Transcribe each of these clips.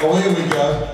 Here we go.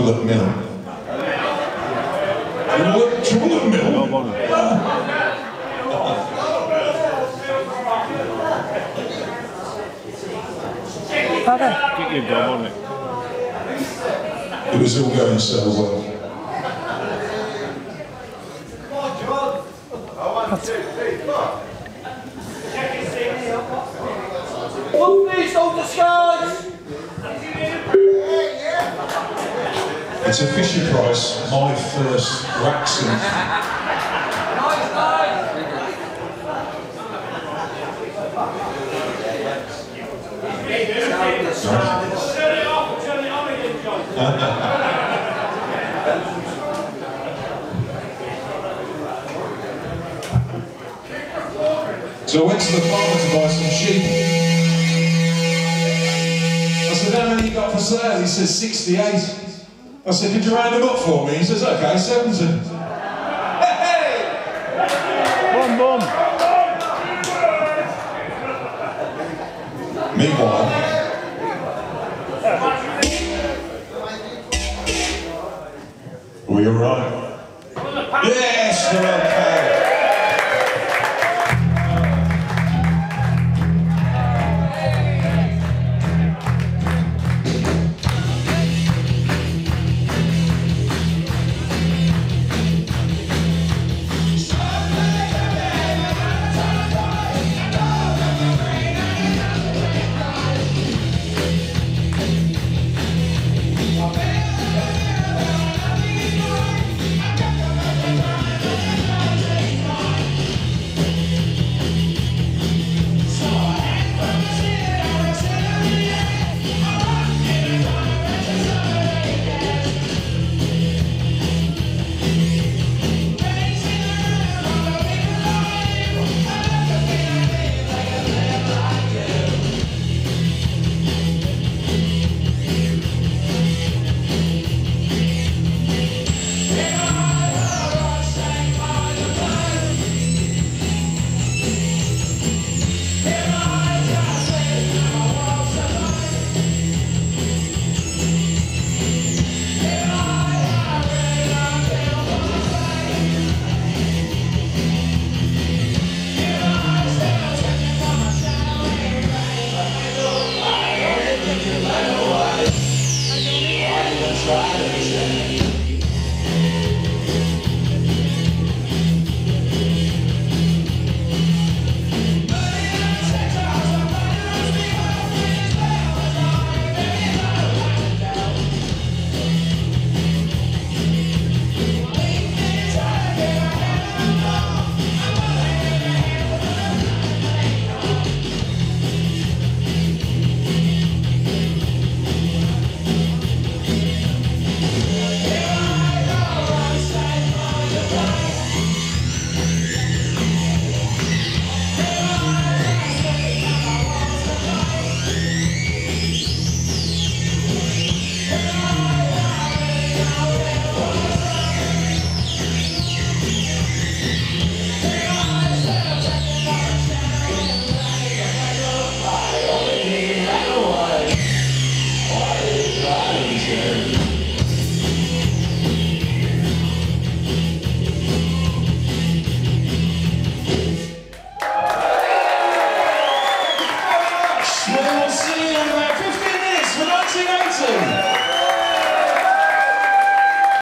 Chocolate milk. Chocolate, chocolate milk? Get your gum on it. It was all going so well. It's a Fisher Price, my first waxing. So I went to the farmer to buy some sheep. I said, how many you got for sale? He says, 68. I said, could you round them up for me? He says, okay, 70. Boom, boom. Meanwhile, are we all right? Yes, we're okay.